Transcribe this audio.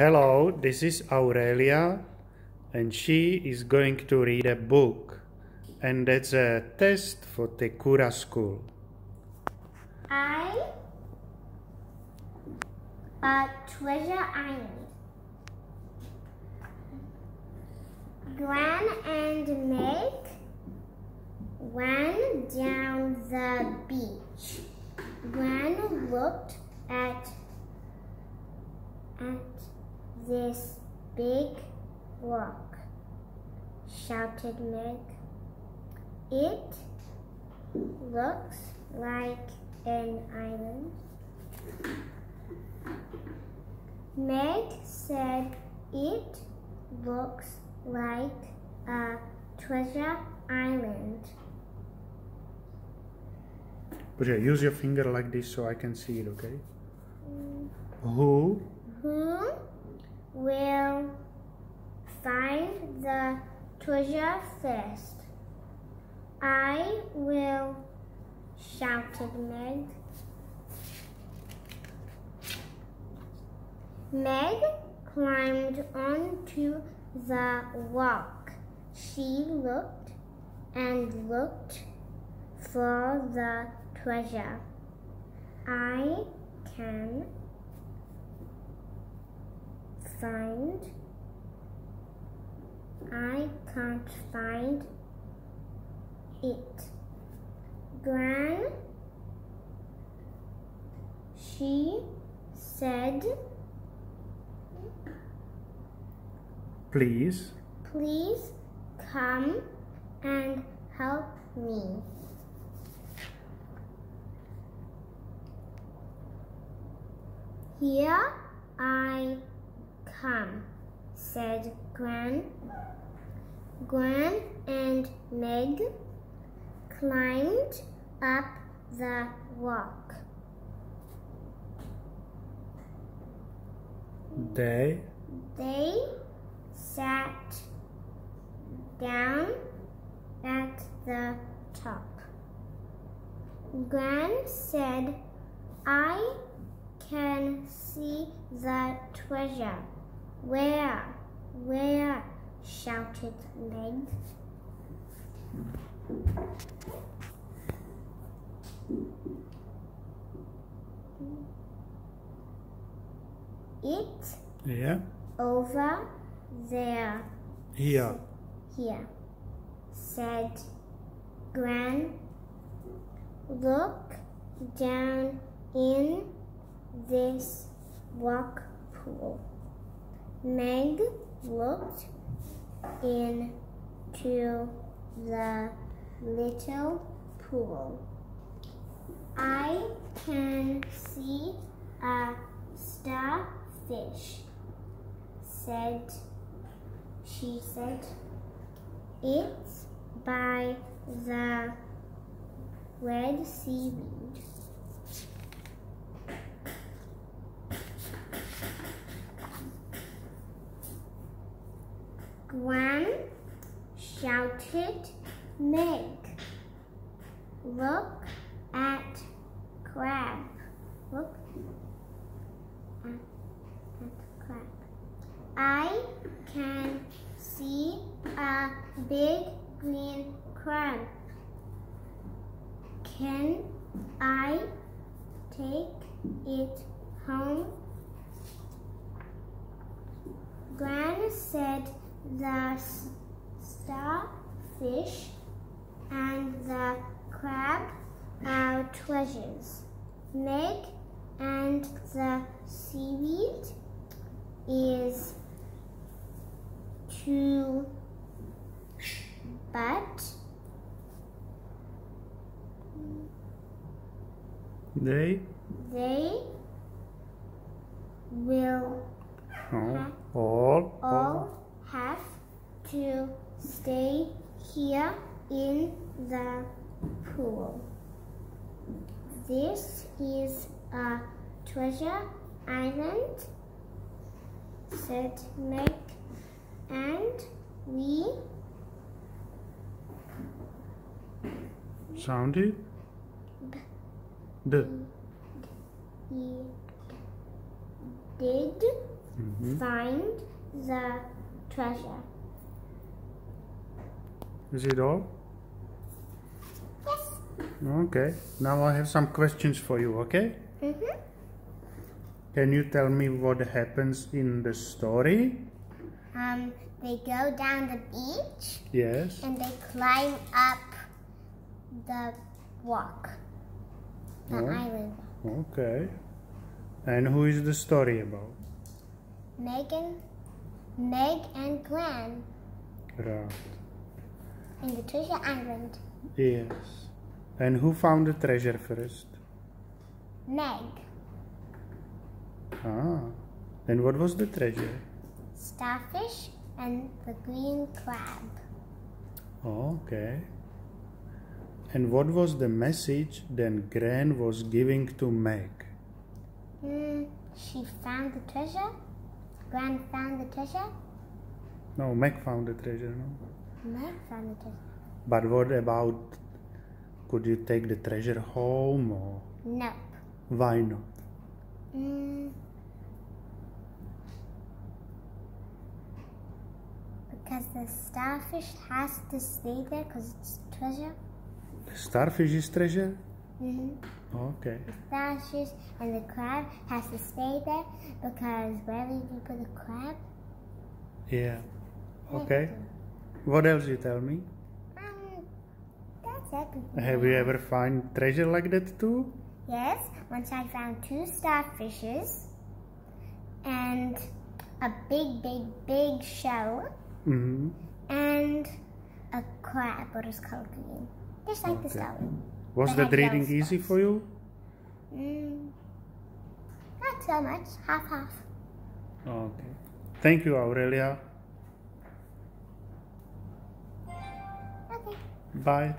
Hello, this is Aurelia, and she is going to read a book, and that's a test for Te Kura School. I a treasure island. Gran and Meg ran down the beach. Gran looked at at this big rock, shouted Meg. It looks like an island. Meg said it looks like a treasure island. Počkej, use your finger like this so I can see it, okay? Mm. Who Who will find the treasure first? I will, shouted Meg. Meg climbed onto the rock. She looked and looked for the treasure. I can find. I can't find it. Gran, she said, please please come and help me. Here I said Gran. Gran and Meg climbed up the rock. they They sat down at the top. Gran said, I can see the treasure. Where? Where? shouted Meg. It? yeah over there. here here, said Gran. Look down in this rock pool. Meg looked into the little pool. I can see a starfish, said she said. It's by the red seaweed. Gran shouted, Meg, look at crab. Look at, at crab. I can see a big green crab. Can I take it home? Gran said the starfish and the crab are treasures. Meg and the seaweed is too but they they will no all all have to stay here in the pool. This is a treasure island, said Meg, and we sounded the we did Mhm. find the treasure. Is it all? Okay. Now I have some questions for you, okay? Mm-hmm. Can you tell me what happens in the story? Um, they go down the beach Yes. and they climb up the walk, the Oh. island. Okay. And who is the story about? Megan, Meg, and Glenn Right. in the treasure island. Yes. And who found the treasure first? Meg, Ah. And what was the treasure? starfish, and the green crab. Okay. And what was the message then Gran was giving to Meg? Hmm, she found the treasure. Gran found the treasure. No, Meg found the treasure, no? Meg found the treasure. But what about could you take the treasure home or Nope. why not? Hmm. Because the starfish has to stay there because it's treasure. The starfish is treasure? Mm-hmm. Okay. The starfish and the crab has to stay there because where do you put the crab? Yeah. Okay. What else you tell me? Have you ever found treasure like that too? Yes, once I found two starfishes and a big, big, big shell Mm-hmm. and a crab, but it's called green. Just like the Okay. Was They that reading easy for you? Mm, not so much, half half. Okay. Thank you, Aurelia. Okay. Bye.